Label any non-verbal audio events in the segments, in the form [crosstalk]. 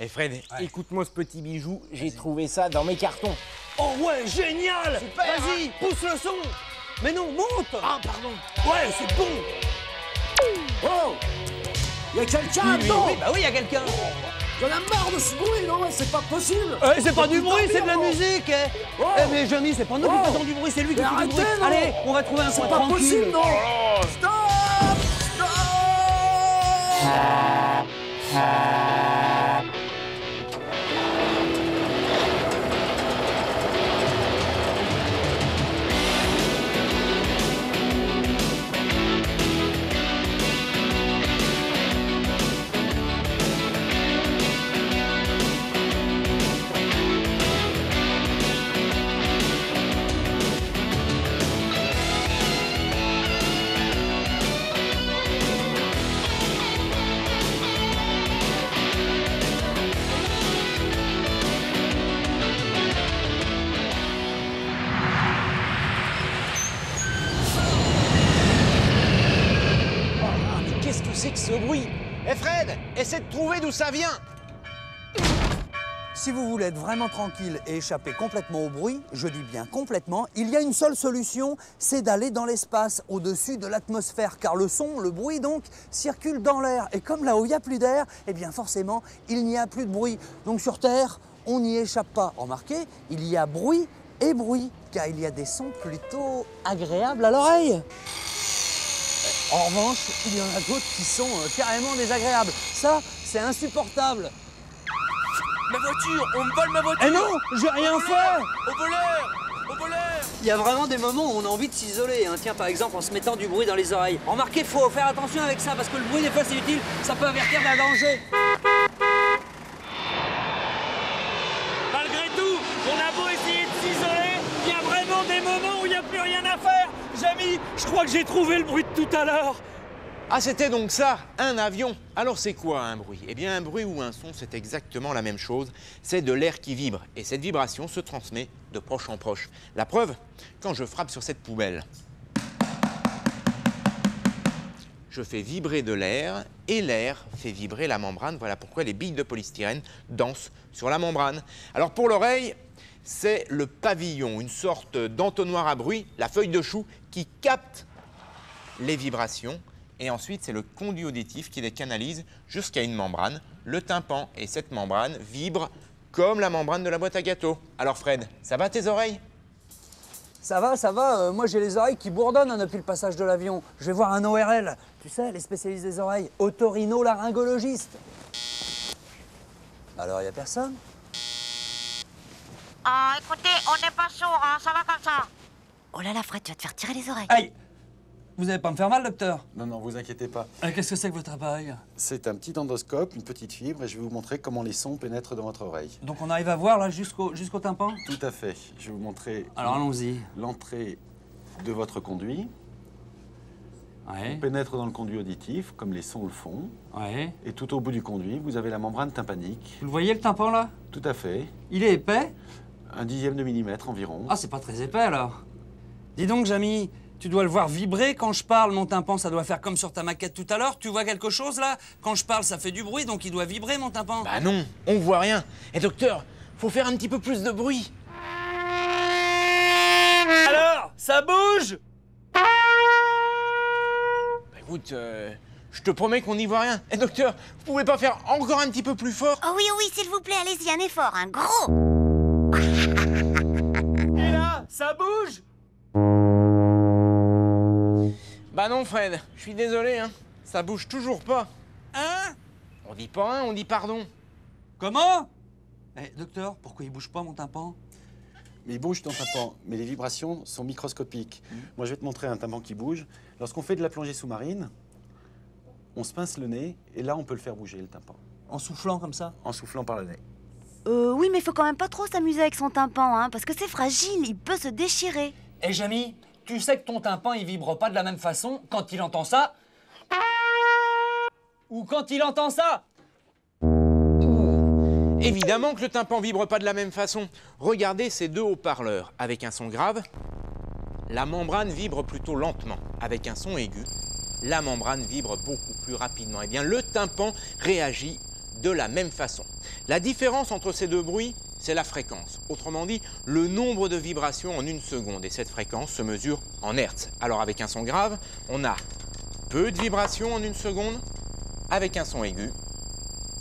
Eh Fred, écoute-moi ce petit bijou, j'ai trouvé ça dans mes cartons. Oh ouais, génial! Vas-y, pousse le son! Mais non, monte! Ah pardon. Ouais, c'est bon! Oh! Y'a quelqu'un Oui, dedans? oui, bah oui, y a quelqu'un. J'en ai marre de ce bruit, non C'est pas possible! Eh, c'est pas du bruit, c'est de la musique eh. Oh. Eh, mais Jamy, c'est pas nous qui Oh. faisons du bruit, c'est lui qui fait du bruit. Allez, on va trouver un C'est coin pas tranquille. possible, non Ha ha d'où ça vient Si vous voulez être vraiment tranquille et échapper complètement au bruit, je dis bien complètement, il y a une seule solution, c'est d'aller dans l'espace, au-dessus de l'atmosphère, car le son, le bruit donc, circule dans l'air. Et comme là où il n'y a plus d'air, eh bien forcément, il n'y a plus de bruit. Donc sur Terre, on n'y échappe pas. Remarquez, il y a bruit et bruit, car il y a des sons plutôt agréables à l'oreille. En revanche, il y en a d'autres qui sont euh, carrément désagréables. Ça, c'est insupportable. Ma voiture, on me vole ma voiture Eh non, j'ai rien fait Au voleur Au voleur Il y a vraiment des moments où on a envie de s'isoler. hein. Tiens, par exemple, en se mettant du bruit dans les oreilles. Remarquez, faut faire attention avec ça parce que le bruit, des fois, c'est utile. Ça peut avertir d'un danger. Malgré tout, on a beau essayer de s'isoler, il y a vraiment des moments où il n'y a plus rien à faire Jamy, je crois que j'ai trouvé le bruit de tout à l'heure Ah c'était donc ça, un avion Alors c'est quoi un bruit? Eh bien un bruit ou un son c'est exactement la même chose, c'est de l'air qui vibre et cette vibration se transmet de proche en proche. La preuve, quand je frappe sur cette poubelle, je fais vibrer de l'air et l'air fait vibrer la membrane. Voilà pourquoi les billes de polystyrène dansent sur la membrane. Alors pour l'oreille, c'est le pavillon, une sorte d'entonnoir à bruit, la feuille de chou qui capte les vibrations. Et ensuite, c'est le conduit auditif qui les canalise jusqu'à une membrane, le tympan. Et cette membrane vibre comme la membrane de la boîte à gâteaux. Alors Fred, ça va tes oreilles? Ça va, ça va. euh, moi, j'ai les oreilles qui bourdonnent hein, depuis le passage de l'avion. Je vais voir un ORL. Tu sais, les spécialistes des oreilles. Otorino-laryngologiste. Alors, il y a personne? Ah, écoutez, on n'est pas sourd, hein, ça va comme ça. Oh là là, Fred, tu vas te faire tirer les oreilles. Aïe Vous n'allez pas me faire mal, docteur Non, non, vous inquiétez pas. Euh, Qu'est-ce que c'est que votre appareil C'est un petit endoscope, une petite fibre, et je vais vous montrer comment les sons pénètrent dans votre oreille. Donc on arrive à voir là jusqu'au jusqu'au tympan Tout à fait. Je vais vous montrer Alors allons-y. l'entrée de votre conduit. Ouais, On pénètre dans le conduit auditif, comme les sons le font. ouais. Et tout au bout du conduit, vous avez la membrane tympanique. Vous le voyez le tympan là Tout à fait. Il est épais Un dixième de millimètre environ. Ah, c'est pas très épais alors. Dis donc, Jamy, tu dois le voir vibrer quand je parle. Mon tympan, ça doit faire comme sur ta maquette tout à l'heure. Tu vois quelque chose là? Quand je parle, ça fait du bruit, donc il doit vibrer mon tympan. Bah non, on voit rien. Et docteur, faut faire un petit peu plus de bruit. Alors, ça bouge? Bah écoute, euh, je te promets qu'on n'y voit rien. Et docteur, vous pouvez pas faire encore un petit peu plus fort? Oh oui, oh oui, s'il vous plaît, allez-y, un effort, un gros. Et là, ça bouge? Bah non Fred, je suis désolé, hein. Ça bouge toujours pas. Hein? On dit pas un, on dit pardon. Comment? Eh, docteur, pourquoi il bouge pas mon tympan? Mais il bouge ton tympan, mais les vibrations sont microscopiques. Mmh. Moi, je vais te montrer un tympan qui bouge. Lorsqu'on fait de la plongée sous-marine, on se pince le nez, et là, on peut le faire bouger, le tympan, En soufflant comme ça? En soufflant par le nez. Euh, oui, mais faut quand même pas trop s'amuser avec son tympan, hein, parce que c'est fragile, il peut se déchirer. Eh, Jamy, tu sais que ton tympan, il vibre pas de la même façon quand il entend ça ou quand il entend ça Évidemment que le tympan vibre pas de la même façon. Regardez ces deux haut-parleurs avec un son grave la membrane vibre plutôt lentement, avec un son aigu. La membrane vibre beaucoup plus rapidement. Eh bien, le tympan réagit de la même façon. La différence entre ces deux bruits, c'est la fréquence. Autrement dit, le nombre de vibrations en une seconde. Et cette fréquence se mesure en hertz. Alors avec un son grave, on a peu de vibrations en une seconde. Avec un son aigu,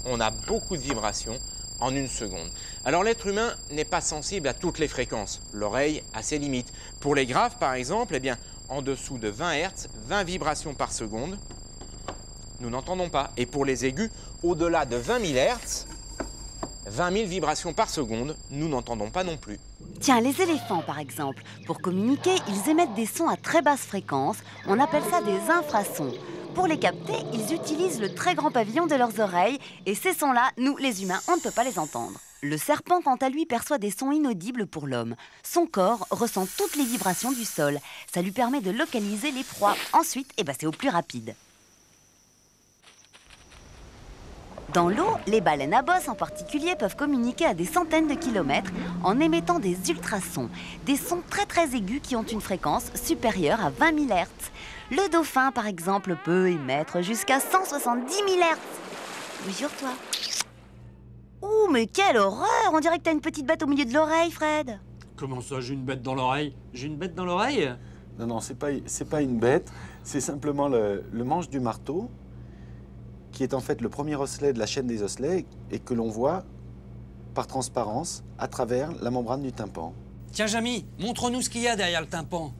on a beaucoup de vibrations en une seconde. Alors l'être humain n'est pas sensible à toutes les fréquences. L'oreille a ses limites. Pour les graves, par exemple, eh bien, en dessous de 20 Hz, 20 vibrations par seconde, nous n'entendons pas. Et pour les aigus, au-delà de 20 000 Hz, 20 000 vibrations par seconde, nous n'entendons pas non plus. Tiens, les éléphants par exemple, pour communiquer, ils émettent des sons à très basse fréquence. On appelle ça des infrasons. Pour les capter, ils utilisent le très grand pavillon de leurs oreilles et ces sons-là, nous les humains, on ne peut pas les entendre. Le serpent, quant à lui, perçoit des sons inaudibles pour l'homme. Son corps ressent toutes les vibrations du sol. Ça lui permet de localiser les proies. Ensuite, eh ben, c'est au plus rapide. Dans l'eau, les baleines à bosse en particulier peuvent communiquer à des centaines de kilomètres en émettant des ultrasons, des sons très très aigus qui ont une fréquence supérieure à 20 000 Hz. Le dauphin, par exemple, peut émettre jusqu'à 170 000 Hz. Mesure-toi. Ouh, mais quelle horreur On dirait que t'as une petite bête au milieu de l'oreille, Fred. Comment ça, j'ai une bête dans l'oreille? J'ai une bête dans l'oreille? Non, non, c'est pas, c'est pas une bête, c'est simplement le, le manche du marteau, qui est en fait le premier osselet de la chaîne des osselets et que l'on voit par transparence à travers la membrane du tympan. Tiens, Jamy, montre-nous ce qu'il y a derrière le tympan.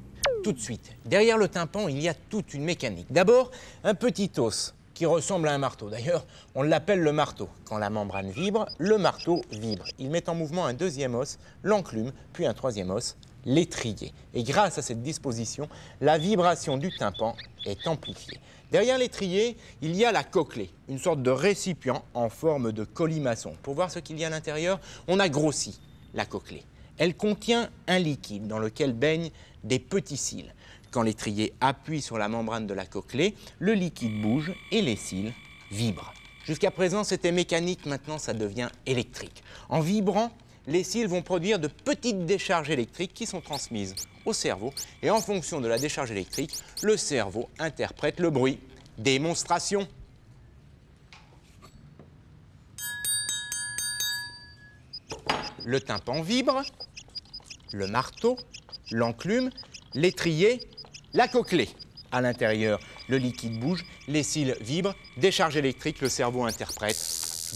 Tout de suite, derrière le tympan, il y a toute une mécanique. D'abord, un petit os qui ressemble à un marteau. D'ailleurs, on l'appelle le marteau. Quand la membrane vibre, le marteau vibre. Il met en mouvement un deuxième os, l'enclume, puis un troisième os, l'étrier. Et grâce à cette disposition, la vibration du tympan est amplifiée. Derrière l'étrier, il y a la cochlée, une sorte de récipient en forme de colimaçon. Pour voir ce qu'il y a à l'intérieur, on a grossi la cochlée. Elle contient un liquide dans lequel baignent des petits cils. Quand l'étrier appuie sur la membrane de la cochlée, le liquide bouge et les cils vibrent. Jusqu'à présent, c'était mécanique, maintenant ça devient électrique. En vibrant, les cils vont produire de petites décharges électriques qui sont transmises au cerveau et en fonction de la décharge électrique, le cerveau interprète le bruit. Démonstration. Le tympan vibre, le marteau, l'enclume, l'étrier, la cochlée. À l'intérieur, le liquide bouge, les cils vibrent, décharge électrique, le cerveau interprète.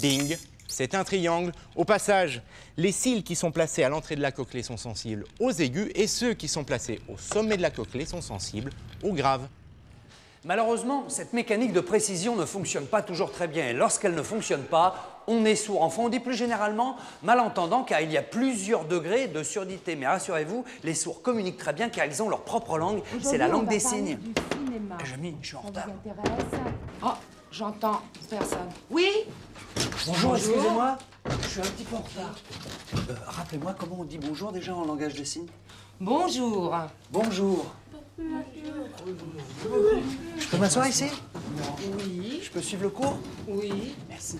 Bing, c'est un triangle. Au passage, les cils qui sont placés à l'entrée de la cochlée sont sensibles aux aigus et ceux qui sont placés au sommet de la cochlée sont sensibles aux graves. Malheureusement, cette mécanique de précision ne fonctionne pas toujours très bien. Et lorsqu'elle ne fonctionne pas, on est sourd. Enfin, on dit plus généralement malentendant, car il y a plusieurs degrés de surdité. Mais rassurez-vous, les sourds communiquent très bien car ils ont leur propre langue. C'est la langue des signes. Jamy, je suis en retard. Oh, j'entends personne. Oui? Bonjour, excusez-moi. Je suis un petit peu en retard. Euh, Rappelez-moi comment on dit bonjour déjà en langage des signes. Bonjour. Bonjour. Je peux m'asseoir ici? Oui, Je peux suivre le cours? Oui. Merci.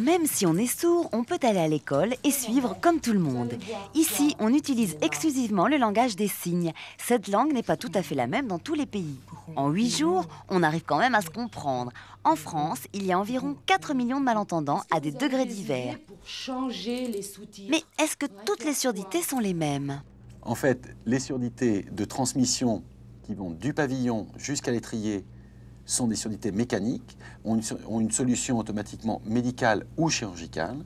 Même si on est sourd, on peut aller à l'école et suivre comme tout le monde. Ici, on utilise exclusivement le langage des signes. Cette langue n'est pas tout à fait la même dans tous les pays. En huit jours, on arrive quand même à se comprendre. En France, il y a environ 4 millions de malentendants à des degrés divers. Mais est-ce que toutes les surdités sont les mêmes? En fait, les surdités de transmission qui vont du pavillon jusqu'à l'étrier sont des surdités mécaniques, ont une, ont une solution automatiquement médicale ou chirurgicale.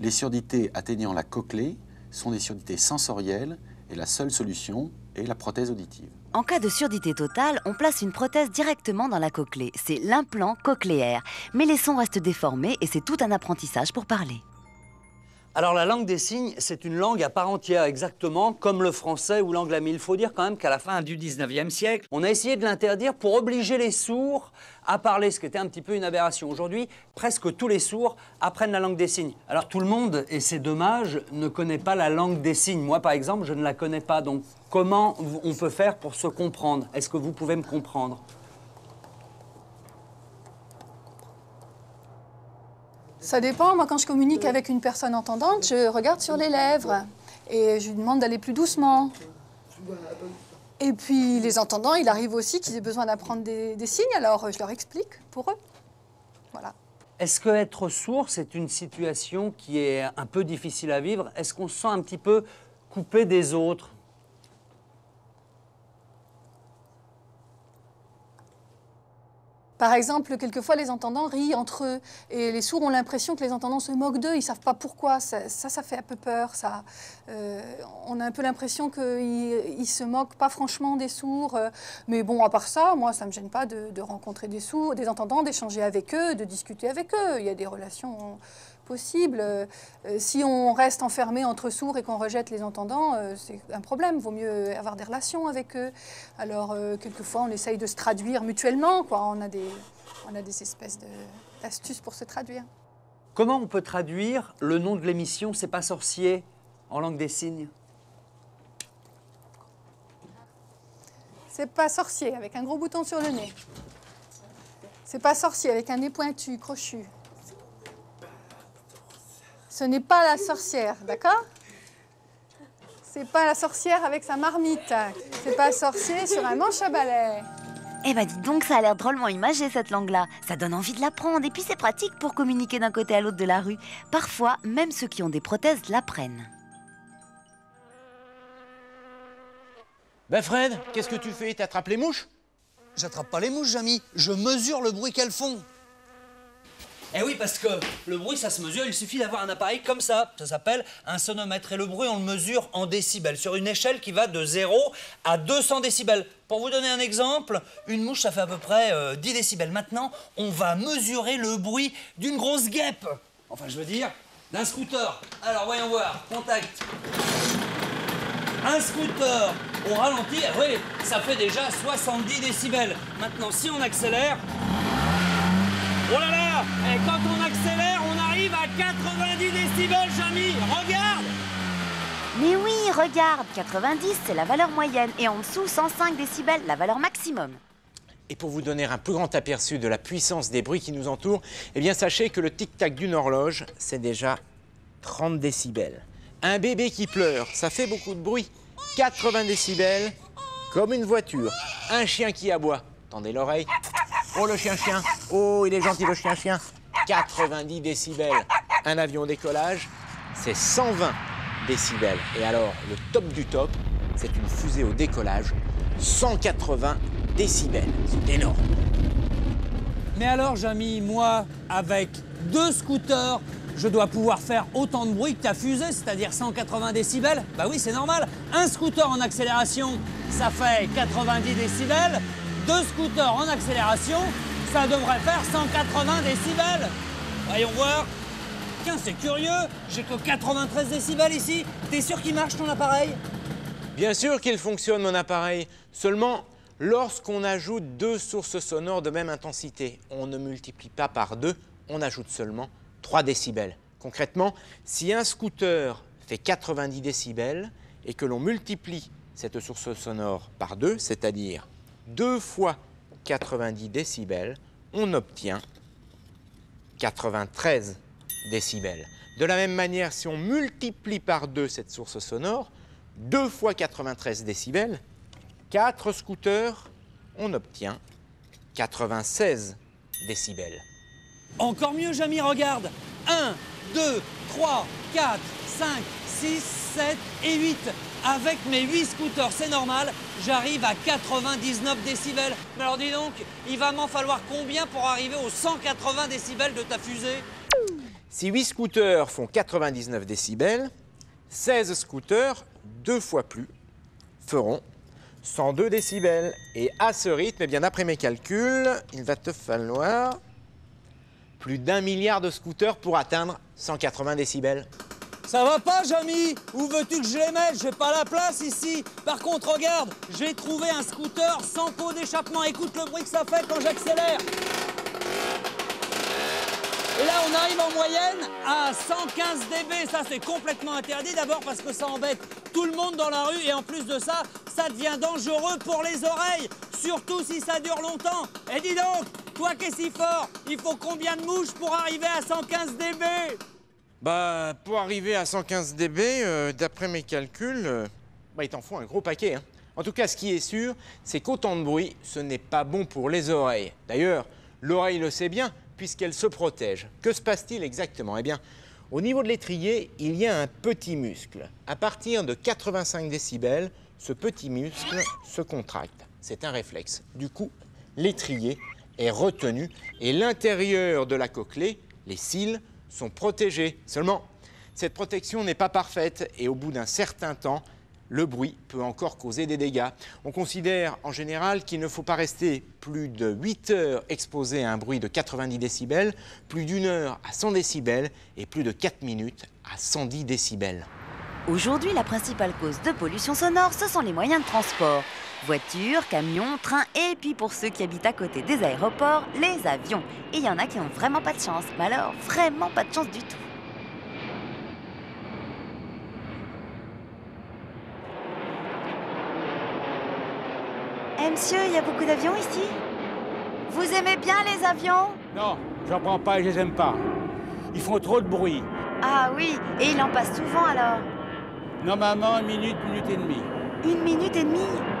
Les surdités atteignant la cochlée sont des surdités sensorielles et la seule solution est la prothèse auditive. En cas de surdité totale, on place une prothèse directement dans la cochlée. C'est l'implant cochléaire. Mais les sons restent déformés et c'est tout un apprentissage pour parler. Alors la langue des signes, c'est une langue à part entière, exactement comme le français ou l'anglais. Mais il faut dire quand même qu'à la fin du 19e siècle, on a essayé de l'interdire pour obliger les sourds à parler, ce qui était un petit peu une aberration. Aujourd'hui, presque tous les sourds apprennent la langue des signes. Alors tout le monde, et c'est dommage, ne connaît pas la langue des signes. Moi, par exemple, je ne la connais pas. Donc comment on peut faire pour se comprendre? Est-ce que vous pouvez me comprendre? Ça dépend. Moi, quand je communique avec une personne entendante, je regarde sur les lèvres et je lui demande d'aller plus doucement. Et puis les entendants, il arrive aussi qu'ils aient besoin d'apprendre des, signes, alors euh, je leur explique pour eux. Voilà. Est-ce que être sourd, c'est une situation qui est un peu difficile à vivre? Est-ce qu'on se sent un petit peu coupé des autres? Par exemple, quelquefois, les entendants rient entre eux. Et les sourds ont l'impression que les entendants se moquent d'eux. Ils ne savent pas pourquoi. Ça, ça, fait un peu peur. Euh, on a un peu l'impression qu'ils ne se moquent pas franchement des sourds. Mais bon, à part ça, moi, ça ne me gêne pas de rencontrer des sourds, des entendants, d'échanger avec eux, de discuter avec eux. Il y a des relations possibles. Euh, si on reste enfermé entre sourds et qu'on rejette les entendants, euh, c'est un problème. Il vaut mieux avoir des relations avec eux. Alors, euh, quelquefois, on essaye de se traduire mutuellement. Quoi. On, a des, on a des espèces d'astuces pour se traduire. Comment on peut traduire le nom de l'émission C'est pas sorcier en langue des signes? C'est pas sorcier avec un gros bouton sur le nez. C'est pas sorcier avec un nez pointu, crochu. Ce n'est pas la sorcière, d'accord? C'est pas la sorcière avec sa marmite. C'est pas sorcier sur un manche à balai. Eh bah dites donc, ça a l'air drôlement imagé cette langue-là. Ça donne envie de l'apprendre et puis c'est pratique pour communiquer d'un côté à l'autre de la rue. Parfois, même ceux qui ont des prothèses l'apprennent. Ben Fred, qu'est-ce que tu fais? T'attrapes les mouches? J'attrape pas les mouches, Jamy. Je mesure le bruit qu'elles font. Eh oui, parce que le bruit, ça se mesure, il suffit d'avoir un appareil comme ça. Ça s'appelle un sonomètre. Et le bruit, on le mesure en décibels, sur une échelle qui va de 0 à 200 décibels. Pour vous donner un exemple, une mouche, ça fait à peu près euh, 10 décibels. Maintenant, on va mesurer le bruit d'une grosse guêpe. Enfin, je veux dire, d'un scooter. Alors, voyons voir. Contact. Un scooter au ralenti, ah oui, ça fait déjà 70 décibels. Maintenant, si on accélère, Oh là là Et quand on accélère, on arrive à 90 décibels, Jamy Regarde Mais oui, regarde, 90 c'est la valeur moyenne et en dessous 105 décibels, la valeur maximum. Et pour vous donner un plus grand aperçu de la puissance des bruits qui nous entourent, eh bien sachez que le tic-tac d'une horloge, c'est déjà 30 décibels. Un bébé qui pleure, ça fait beaucoup de bruit. 80 décibels, comme une voiture. Un chien qui aboie, tendez l'oreille. Oh le chien-chien, oh il est gentil le chien-chien. 90 décibels. Un avion décollage, c'est 120 décibels. Et alors, le top du top, c'est une fusée au décollage, 180 décibels. C'est énorme. Mais alors, Jamy, moi, avec deux scooters, je dois pouvoir faire autant de bruit que ta fusée, c'est-à-dire 180 décibels? Bah oui, c'est normal. Un scooter en accélération, ça fait 90 décibels. Deux scooters en accélération, ça devrait faire 180 décibels. Voyons voir. Tiens, c'est curieux, j'ai que 93 décibels ici. T'es sûr qu'il marche ton appareil? Bien sûr qu'il fonctionne mon appareil, seulement lorsqu'on ajoute deux sources sonores de même intensité, on ne multiplie pas par deux, on ajoute seulement 3 décibels. Concrètement, si un scooter fait 90 décibels et que l'on multiplie cette source sonore par deux, c'est-à-dire deux fois 90 décibels, on obtient 93 décibels. De la même manière, si on multiplie par deux cette source sonore, 2 fois 93 décibels, 4 scooters, on obtient 96 décibels. Encore mieux, Jamy, regarde 1, 2, 3, 4, 5, 6, 7 et 8. Avec mes 8 scooters, c'est normal, j'arrive à 99 décibels. Mais alors dis donc, il va m'en falloir combien pour arriver aux 180 décibels de ta fusée? Si 8 scooters font 99 décibels, 16 scooters, deux fois plus, feront 102 décibels. Et à ce rythme, eh bien d'après mes calculs, il va te falloir plus d'un milliard de scooters pour atteindre 180 décibels. Ça va pas, Jamy? Où veux-tu que je les mette? J'ai pas la place ici. Par contre, regarde, j'ai trouvé un scooter sans pot d'échappement. Écoute le bruit que ça fait quand j'accélère. Et là, on arrive en moyenne à 115 dB. Ça, c'est complètement interdit. D'abord parce que ça embête tout le monde dans la rue. Et en plus de ça, ça devient dangereux pour les oreilles. Surtout si ça dure longtemps. Et dis donc, toi qui es si fort, il faut combien de mouches pour arriver à 115 dB? Bah, pour arriver à 115 dB, euh, d'après mes calculs, euh, bah, il t'en faut un gros paquet. hein. En tout cas, ce qui est sûr, c'est qu'autant de bruit, ce n'est pas bon pour les oreilles. D'ailleurs, l'oreille le sait bien, puisqu'elle se protège. Que se passe-t-il exactement? Eh bien, au niveau de l'étrier, il y a un petit muscle. À partir de 85 décibels, ce petit muscle se contracte. C'est un réflexe. Du coup, l'étrier est retenu et l'intérieur de la cochlée, les cils, sont protégés. Seulement, cette protection n'est pas parfaite et au bout d'un certain temps, le bruit peut encore causer des dégâts. On considère en général qu'il ne faut pas rester plus de 8 heures exposé à un bruit de 90 décibels, plus d'une heure à 100 décibels et plus de 4 minutes à 110 décibels. Aujourd'hui, la principale cause de pollution sonore, ce sont les moyens de transport. Voitures, camions, trains et puis pour ceux qui habitent à côté des aéroports, les avions. Et il y en a qui n'ont vraiment pas de chance, mais alors vraiment pas de chance du tout. Eh monsieur, il y a beaucoup d'avions ici? Vous aimez bien les avions? Non, j'en prends pas et je les aime pas. Ils font trop de bruit. Ah oui, et il en passe souvent alors? Normalement, une minute, minute et demie. Une minute et demie?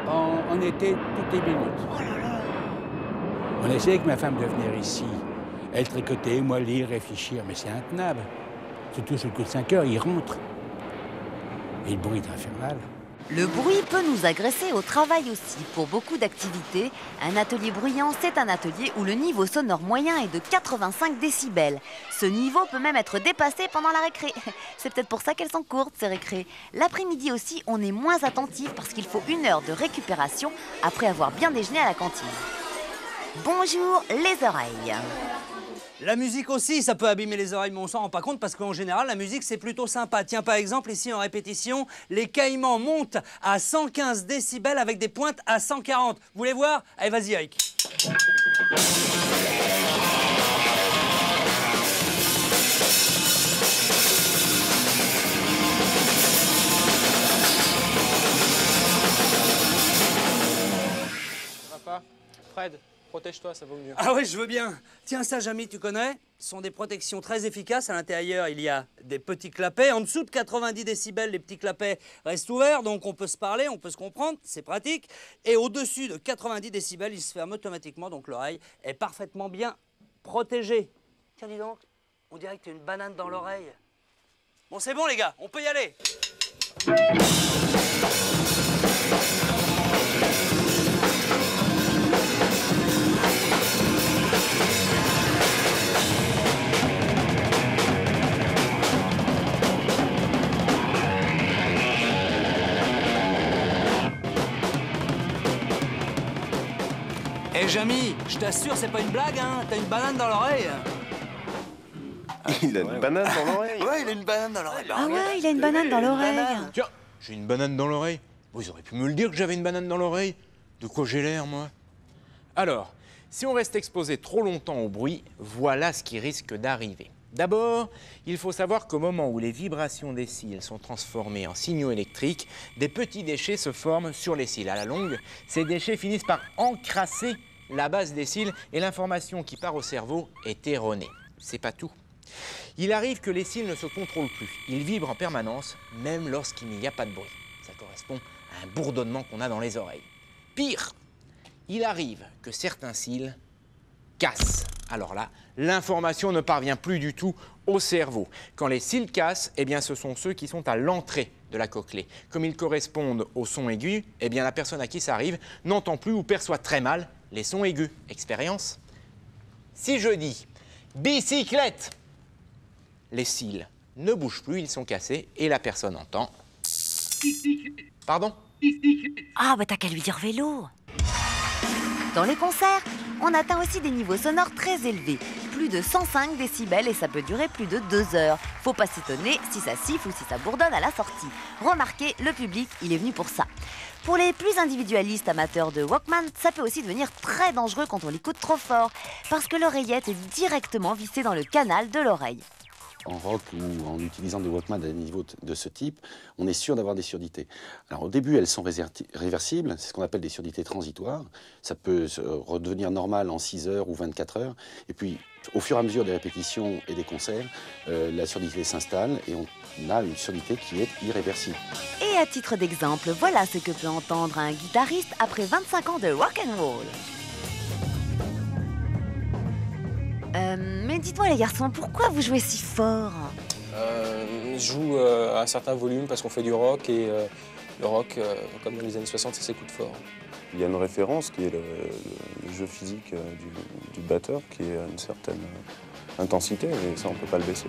En été, toutes les minutes. Oh là là On essayait avec ma femme de venir ici. Elle tricoter, moi lire, réfléchir, mais c'est intenable. Surtout sur le coup de 5 heures, il rentre. Et le bruit est infernal. Le bruit peut nous agresser au travail aussi. Pour beaucoup d'activités, un atelier bruyant, c'est un atelier où le niveau sonore moyen est de 85 décibels. Ce niveau peut même être dépassé pendant la récré. [laughs] C'est peut-être pour ça qu'elles sont courtes, ces récrés. L'après-midi aussi, on est moins attentif parce qu'il faut une heure de récupération après avoir bien déjeuné à la cantine. Bonjour les oreilles. La musique aussi, ça peut abîmer les oreilles, mais on s'en rend pas compte parce qu'en général, la musique, c'est plutôt sympa. Tiens, par exemple, ici en répétition, les caïmans montent à 115 décibels avec des pointes à 140. Vous voulez voir? Allez, vas-y, Eric. Protège-toi, ça vaut mieux. Ah ouais, je veux bien. Tiens, ça, Jamy, tu connais? Ce sont des protections très efficaces. À l'intérieur, il y a des petits clapets. En dessous de 90 décibels, les petits clapets restent ouverts, donc on peut se parler, on peut se comprendre, c'est pratique. Et au-dessus de 90 décibels, ils se ferment automatiquement, donc l'oreille est parfaitement bien protégée. Tiens, dis donc, on dirait que tu as une banane dans l'oreille. Bon, c'est bon, les gars, on peut y aller. Eh, Jamy, je t'assure, c'est pas une blague, hein. T'as une banane dans l'oreille. Il a une banane dans l'oreille. Ouais, il a une banane dans l'oreille. Ah ouais, il a une banane dans l'oreille. Tiens, j'ai une banane dans l'oreille. Vous auriez pu me le dire que j'avais une banane dans l'oreille. De quoi j'ai l'air, moi? Alors, si on reste exposé trop longtemps au bruit, voilà ce qui risque d'arriver. D'abord, il faut savoir qu'au moment où les vibrations des cils sont transformées en signaux électriques, des petits déchets se forment sur les cils. À la longue, ces déchets finissent par encrasser la base des cils et l'information qui part au cerveau est erronée. C'est pas tout. Il arrive que les cils ne se contrôlent plus. Ils vibrent en permanence, même lorsqu'il n'y a pas de bruit. Ça correspond à un bourdonnement qu'on a dans les oreilles. Pire, il arrive que certains cils cassent. Alors là, l'information ne parvient plus du tout au cerveau. Quand les cils cassent, eh bien, ce sont ceux qui sont à l'entrée de la cochlée. Comme ils correspondent au son aigu, eh bien, la personne à qui ça arrive n'entend plus ou perçoit très mal les sons aigus. Expérience Si je dis bicyclette, les cils ne bougent plus, ils sont cassés et la personne entend. Pardon Ah bah t'as qu'à lui dire vélo. Dans les concerts, on atteint aussi des niveaux sonores très élevés, plus de 105 décibels et ça peut durer plus de 2 heures. Faut pas s'étonner si ça siffle ou si ça bourdonne à la sortie. Remarquez, le public, il est venu pour ça. Pour les plus individualistes amateurs de Walkman, ça peut aussi devenir très dangereux quand on l'écoute trop fort, parce que l'oreillette est directement vissée dans le canal de l'oreille. En rock ou en utilisant des Walkman à des niveaux de ce type, on est sûr d'avoir des surdités. Alors au début, elles sont réversibles, c'est ce qu'on appelle des surdités transitoires. Ça peut redevenir normal en 6 heures ou 24 heures. Et puis, au fur et à mesure des répétitions et des concerts, euh, la surdité s'installe et on a une surdité qui est irréversible. Et à titre d'exemple, voilà ce que peut entendre un guitariste après 25 ans de rock and roll. Euh, mais dites-moi les garçons, pourquoi vous jouez si fort Euh, je joue euh, à un certain volume parce qu'on fait du rock et euh, le rock, euh, comme dans les années 60, ça s'écoute fort. Il y a une référence qui est le, le- le jeu physique euh, du, du batteur, qui est à une certaine intensité, et ça, on ne peut pas le baisser.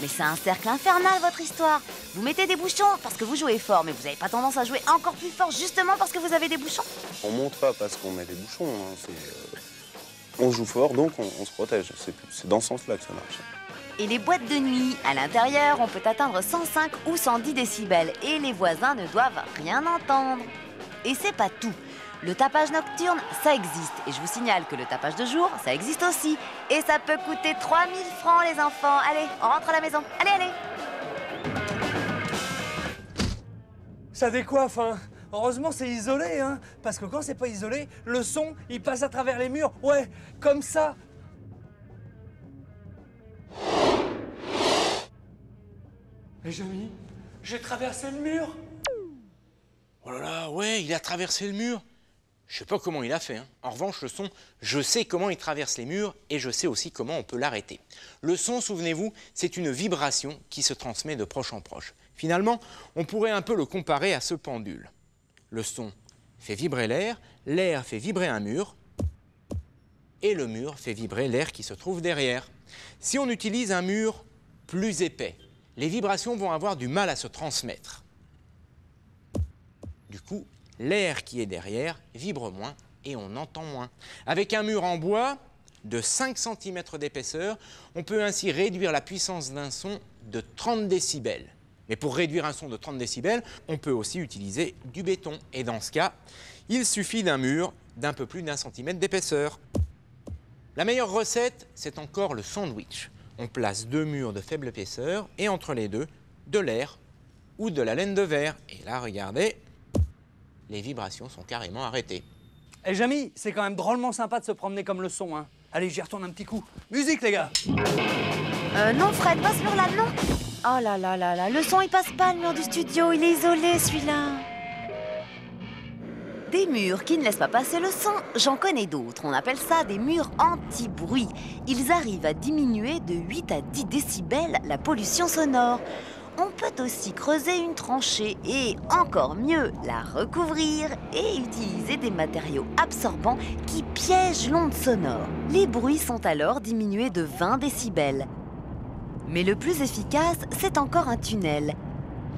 Mais c'est un cercle infernal votre histoire. Vous mettez des bouchons parce que vous jouez fort, mais vous n'avez pas tendance à jouer encore plus fort justement parce que vous avez des bouchons. On monte pas parce qu'on met des bouchons, hein, c'est, euh, on joue fort, donc on, on se protège. C'est, c'est dans ce sens-là que ça marche. Et les boîtes de nuit, à l'intérieur, on peut atteindre 105 ou 110 décibels et les voisins ne doivent rien entendre. Et c'est pas tout. Le tapage nocturne, ça existe. Et je vous signale que le tapage de jour, ça existe aussi. Et ça peut coûter 3000 francs, les enfants. Allez, on rentre à la maison. Allez, allez. Ça décoiffe, hein Heureusement, c'est isolé, hein Parce que quand c'est pas isolé, le son, il passe à travers les murs. Ouais, comme ça. Et Jamy, j'ai traversé le mur. Oh là là, ouais, il a traversé le mur. Je sais pas comment il a fait. hein. En revanche, le son, je sais comment il traverse les murs et je sais aussi comment on peut l'arrêter. Le son, souvenez-vous, c'est une vibration qui se transmet de proche en proche. Finalement, on pourrait un peu le comparer à ce pendule. Le son fait vibrer l'air, l'air fait vibrer un mur et le mur fait vibrer l'air qui se trouve derrière. Si on utilise un mur plus épais, les vibrations vont avoir du mal à se transmettre. Du coup, l'air qui est derrière vibre moins et on entend moins. Avec un mur en bois de 5 cm d'épaisseur, on peut ainsi réduire la puissance d'un son de 30 décibels. Mais pour réduire un son de 30 décibels, on peut aussi utiliser du béton. Et dans ce cas, il suffit d'un mur d'un peu plus d'un centimètre d'épaisseur. La meilleure recette, c'est encore le sandwich. On place deux murs de faible épaisseur et entre les deux, de l'air ou de la laine de verre. Et là, regardez, les vibrations sont carrément arrêtées. Et Jamy, c'est quand même drôlement sympa de se promener comme le son, hein Allez, j'y retourne un petit coup. Musique, les gars Euh, non, Fred, pas ce mur-là, non. Oh là là là là, le son il passe pas, le mur du studio, il est isolé celui-là. Des murs qui ne laissent pas passer le son, j'en connais d'autres. On appelle ça des murs anti-bruit. Ils arrivent à diminuer de 8 à 10 décibels la pollution sonore. On peut aussi creuser une tranchée et, encore mieux, la recouvrir et utiliser des matériaux absorbants qui piègent l'onde sonore. Les bruits sont alors diminués de 20 décibels. Mais le plus efficace, c'est encore un tunnel.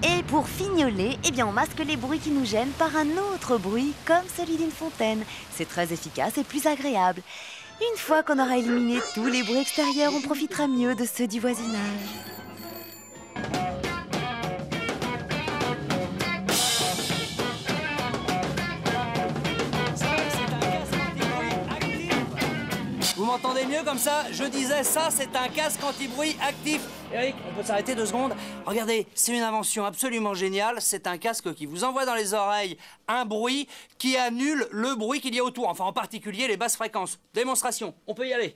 Et pour fignoler, eh on masque les bruits qui nous gênent par un autre bruit, comme celui d'une fontaine. C'est très efficace et plus agréable. Une fois qu'on aura éliminé tous les bruits extérieurs, on profitera mieux de ceux du voisinage. Vous m'entendez mieux comme ça Je disais ça, c'est un casque anti-bruit actif. Eric, on peut s'arrêter deux secondes Regardez, c'est une invention absolument géniale. C'est un casque qui vous envoie dans les oreilles un bruit qui annule le bruit qu'il y a autour. Enfin, en particulier les basses fréquences. Démonstration, on peut y aller.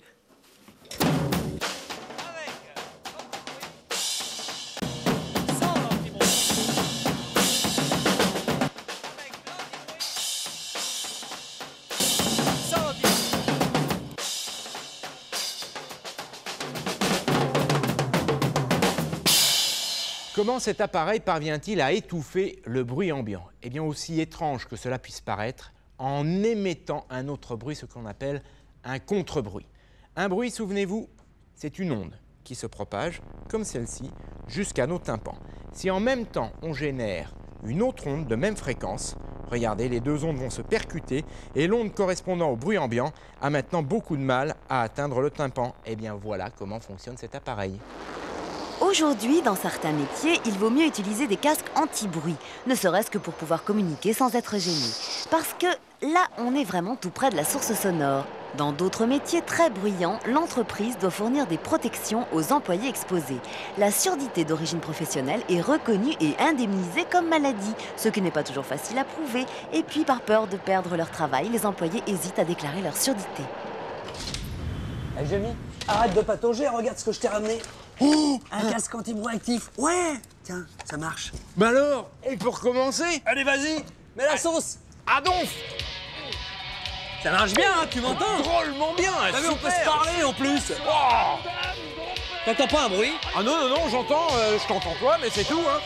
Comment cet appareil parvient-il à étouffer le bruit ambiant? Eh bien, aussi étrange que cela puisse paraître, en émettant un autre bruit, ce qu'on appelle un contre-bruit. Un bruit, souvenez-vous, c'est une onde qui se propage, comme celle-ci, jusqu'à nos tympans. Si en même temps on génère une autre onde de même fréquence, regardez, les deux ondes vont se percuter et l'onde correspondant au bruit ambiant a maintenant beaucoup de mal à atteindre le tympan. Eh bien voilà comment fonctionne cet appareil. Aujourd'hui, dans certains métiers, il vaut mieux utiliser des casques anti-bruit, ne serait-ce que pour pouvoir communiquer sans être gêné. Parce que là, on est vraiment tout près de la source sonore. Dans d'autres métiers très bruyants, l'entreprise doit fournir des protections aux employés exposés. La surdité d'origine professionnelle est reconnue et indemnisée comme maladie, ce qui n'est pas toujours facile à prouver. Et puis, par peur de perdre leur travail, les employés hésitent à déclarer leur surdité. Arrête de patauger, regarde ce que je t'ai ramené. Oh, un casque anti-bruit actif. Ouais, tiens, ça marche. Ben alors, on peut recommencer. Allez, vas-y, mets la sauce. Ah donc. Ça marche bien, hein, tu m'entends? Drôlement bien T'as vu, on peut se parler en plus. Oh. T'entends pas un bruit? Ah non, non, non, j'entends, euh, je t'entends toi, mais c'est tout, hein